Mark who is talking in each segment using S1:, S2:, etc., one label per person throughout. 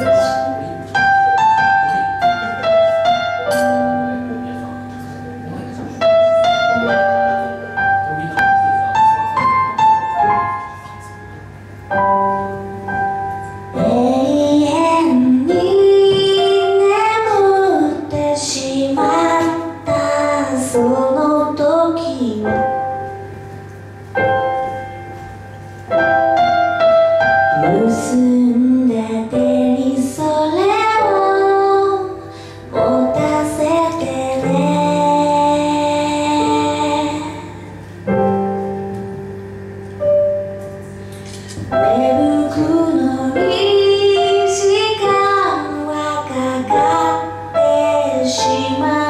S1: Yes.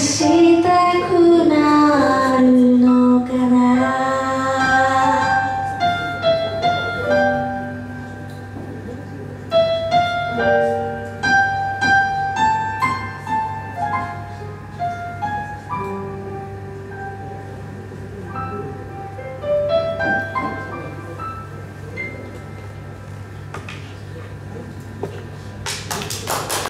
S1: see